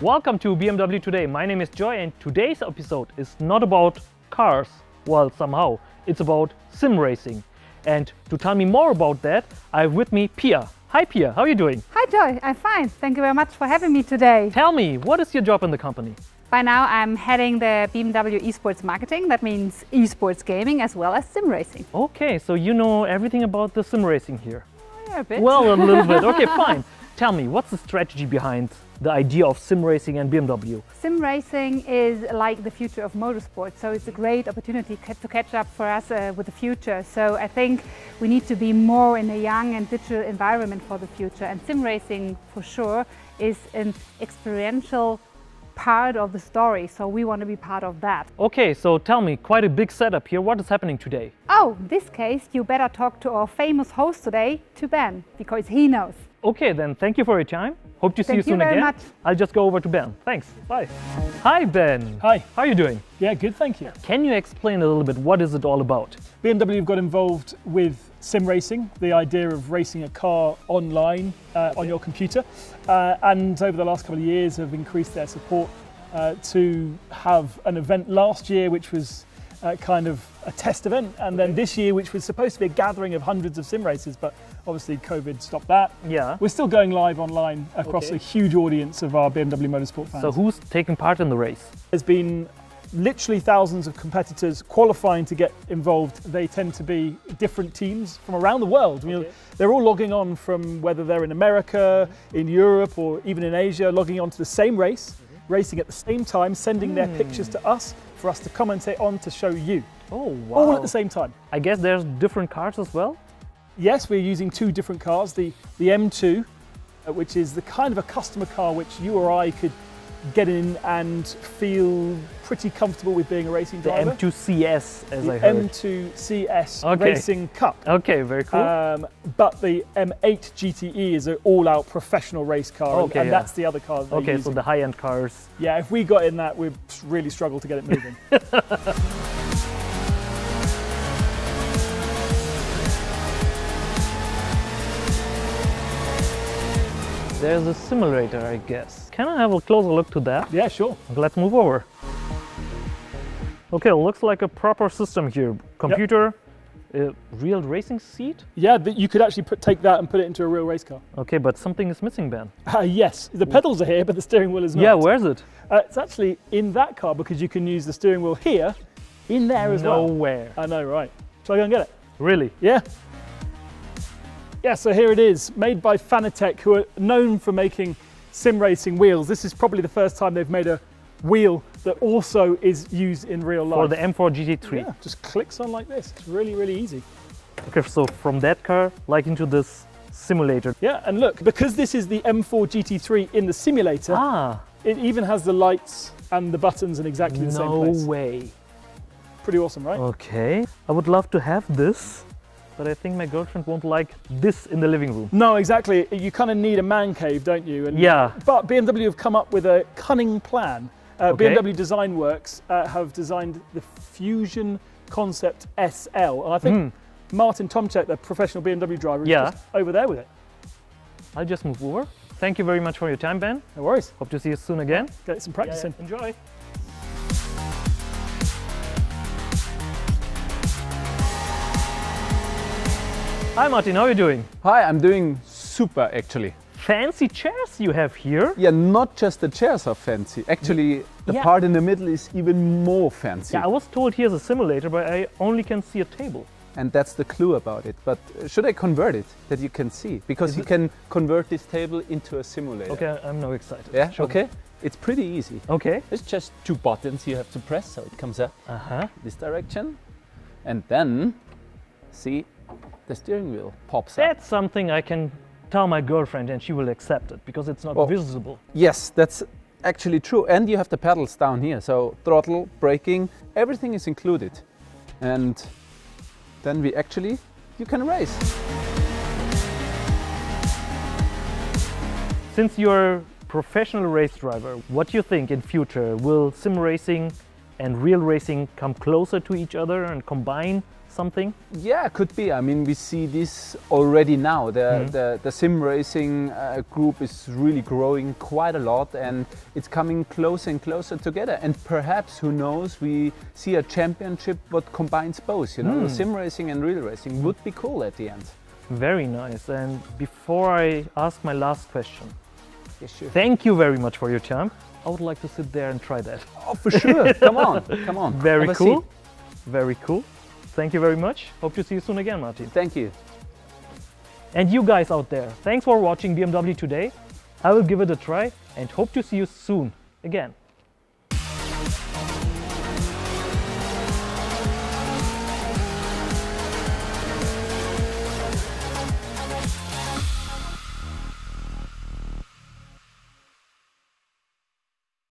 Welcome to BMW Today. My name is Joy and today's episode is not about cars, well somehow, it's about sim racing. And to tell me more about that, I have with me Pia. Hi Pia, how are you doing? Hi Joy, I'm fine. Thank you very much for having me today. Tell me, what is your job in the company? By now I'm heading the BMW esports marketing. That means esports gaming as well as sim racing. Okay, so you know everything about the sim racing here. Oh, yeah, a bit. Well, a little bit. Okay, fine. Tell me, what's the strategy behind the idea of sim racing and BMW? Sim racing is like the future of motorsport, so it's a great opportunity to catch up for us uh, with the future. So I think we need to be more in a young and digital environment for the future, and sim racing for sure is an experiential part of the story, so we want to be part of that. Okay, so tell me, quite a big setup here. What is happening today? Oh, in this case, you better talk to our famous host today, to Ben, because he knows. Okay, then thank you for your time. Hope to see Thank you soon you very again. much. I'll just go over to Ben. Thanks. Bye. Hi, Ben. Hi. How are you doing? Yeah, good, thank you. Can you explain a little bit what is it all about? BMW have got involved with sim racing, the idea of racing a car online uh, on your computer, uh, and over the last couple of years have increased their support uh, to have an event last year which was uh, kind of a test event, and then this year which was supposed to be a gathering of hundreds of sim racers, but obviously COVID stopped that. Yeah. We're still going live online across Okay. a huge audience of our BMW Motorsport fans. So who's taking part in the race? There's been literally thousands of competitors qualifying to get involved. They tend to be different teams from around the world. I mean, Okay. They're all logging on from whether they're in America, in Europe, or even in Asia, logging on to the same race, racing at the same time, sending their pictures to us for us to commentate on to show you, Oh, wow. all at the same time. I guess there's different cars as well? Yes, we're using two different cars. The, the M2, uh, which is the kind of a customer car which you or I could get in and feel pretty comfortable with being a racing driver. The driver. M2CS, as the I heard. M2 CS Okay. Racing Cup. Okay, very cool. Um, but the M8 GTE is an all-out professional race car, and- Okay, and yeah. that's the other car. Okay, so the high-end cars. yeah, if we got in that, we'd really struggle to get it moving. There's a simulator, I guess. Can I have a closer look to that? yeah, sure. Let's move over. Okay, looks like a proper system here. Computer, a real racing seat. Yeah, you could actually put, take that and put it into a real race car. Okay, but something is missing, Ben. Uh, yes, the pedals are here, but the steering wheel is not. Yeah, where's it? Uh, it's actually in that car because you can use the steering wheel here, in there as well. Nowhere. I know, right? Shall I go and get it? Really? Yeah. Yeah, so here it is, made by Fanatec, who are known for making sim racing wheels. This is probably the first time they've made a wheel that also is used in real life. For the M4 GT3. yeah, just clicks on like this. It's really, really easy. Okay, so from that car, like into this simulator. Yeah, and look, because this is the M4 GT3 in the simulator, Ah, it even has the lights and the buttons in exactly the same place. no way. Pretty awesome, right? Okay, I would love to have this, but I think my girlfriend won't like this in the living room. No, exactly. You kind of need a man cave, don't you? And Yeah. But BMW have come up with a cunning plan. Uh, Okay. BMW Design Works uh, have designed the Fusion Concept SL, and I think Martin Tomczyk, the professional BMW driver, is. Yeah. just over there with it. I'll just move over. Thank you very much for your time, Ben. No worries. Hope to see you soon again. Get some practice in. Enjoy. Hi Martin, how are you doing? Hi, I'm doing super actually. Fancy chairs you have here. Yeah, not just the chairs are fancy. Actually, the Yeah. part in the middle is even more fancy. Yeah, I was told here's a simulator, but I only can see a table. And that's the clue about it. But uh, should I convert it that you can see? Because Is you it- can convert this table into a simulator. Okay, I'm now excited. Yeah, Show me. okay. It's pretty easy. Okay. It's just two buttons you have to press so it comes up Uh huh. this direction. And then, see, the steering wheel pops up. That's something I can tell my girlfriend and she will accept it because it's not Oh. visible. Yes, that's actually true. And you have the pedals down here. So throttle, braking, everything is included. And then we actually, you can race. Since you're a professional race driver, what do you think in future? Will sim racing and real racing come closer to each other and combine something? Yeah, could be. I mean, we see this already now. The Mhm. the, the sim racing uh, group is really growing quite a lot, and it's coming closer and closer together. And perhaps, who knows, we see a championship what combines both. You know, Hmm. sim racing and real racing would be cool at the end. Very nice. And before I ask my last question, Yes, sure. thank you very much for your time. I would like to sit there and try that. Oh, for sure. come on, come on. Very Have cool. Very cool. Thank you very much. Hope to see you soon again, Martin. Thank you. And you guys out there, thanks for watching BMW today. I will give it a try and hope to see you soon again.